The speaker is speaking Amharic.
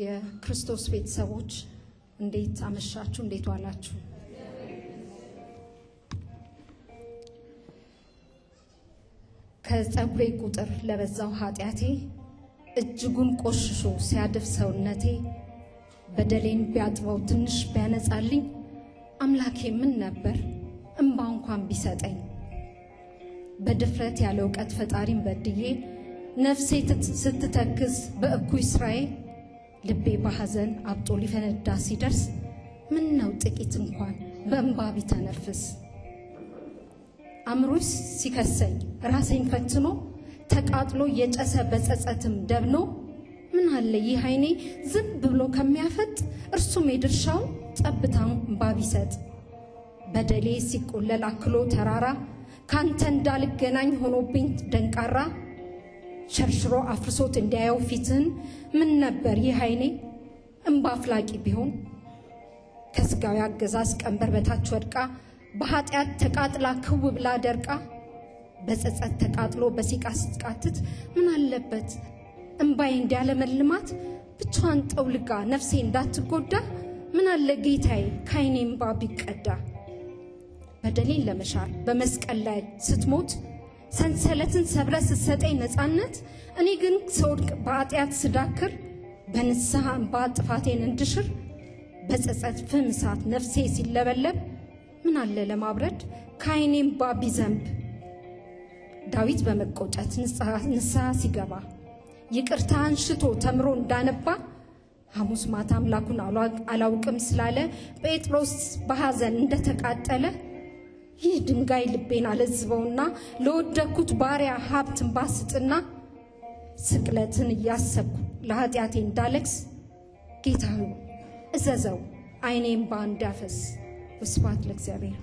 የክርስቶስ ቤተሰቦች እንዴት አመሻችሁ? እንዴት ዋላችሁ? ከጸጉሬ ቁጥር ለበዛው ኃጢአቴ እጅጉን ቆሽሾ ሲያድፍ ሰውነቴ በደሌን ቢያጥበው ትንሽ ቢያነጻልኝ አምላኬ ምን ነበር እምባ እንኳን ቢሰጠኝ በድፍረት ያለ እውቀት ፈጣሪን በድዬ ነፍሴ ስትተክዝ በእኩይ ስራዬ ልቤ በሐዘን አብጦ ሊፈነዳ ሲደርስ ምን ነው ጥቂት እንኳን በእንባ ቢተነፍስ? አእምሮስ ሲከሰኝ ራሴን ፈትኖ ተቃጥሎ የጨሰ በጸጸትም ደብኖ ምን አለ ይህ አይኔ ዝም ብሎ ከሚያፈጥ? እርሱም የድርሻው ጠብታም እንባ ቢሰጥ። በደሌ ሲቆለል አክሎ ተራራ ካንተ እንዳልገናኝ ሆኖብኝ ደንቃራ ሸርሽሮ አፍርሶት እንዲያየው ፊትህን ምን ነበር ይህ አይኔ? እምባ አፍላቂ ቢሆን ከስጋዊ አገዛዝ ቀንበር በታች ወድቃ በኃጢአት ተቃጥላ ክው ብላ ደርቃ በጸጸት ተቃጥሎ በሲቃ ስትቃትት ምን አለበት? እምባዬ እንዲያለመልማት ብቻዋን ጠውልጋ ነፍሴ እንዳትጎዳ ምን አለ ጌታዬ ከዓይኔ እምባ ቢቀዳ? በደሌን ለመሻር በመስቀል ላይ ስትሞት ሰንሰለትን ሰብረ ስትሰጠኝ ነፃነት እኔ ግን ስወድቅ በኃጢአት ስዳክር በንስሐ እምባ ጥፋቴን እንድሽር። በጸጸት ፍም እሳት ነፍሴ ሲለበለብ ምን አለ ለማብረድ? ከዓይኔ እምባ ቢዘንብ ዳዊት በመቆጨት ንስሐ ሲገባ ይቅርታን ሽቶ ተምሮ እንዳነባ ሐሙስ ማታ አምላኩን አላውቅም ስላለ ጴጥሮስ በሐዘን እንደተቃጠለ ይህ ድንጋይ ልቤን አለዝበውና ለወደኩት ባሪያ ሀብትን ባስጥና ስቅለትን እያሰብኩ ለኃጢአቴ እንዳለቅስ ጌታ እዘዘው ዓይኔም ባ እንዳፈስ። ወስብሐት ለእግዚአብሔር።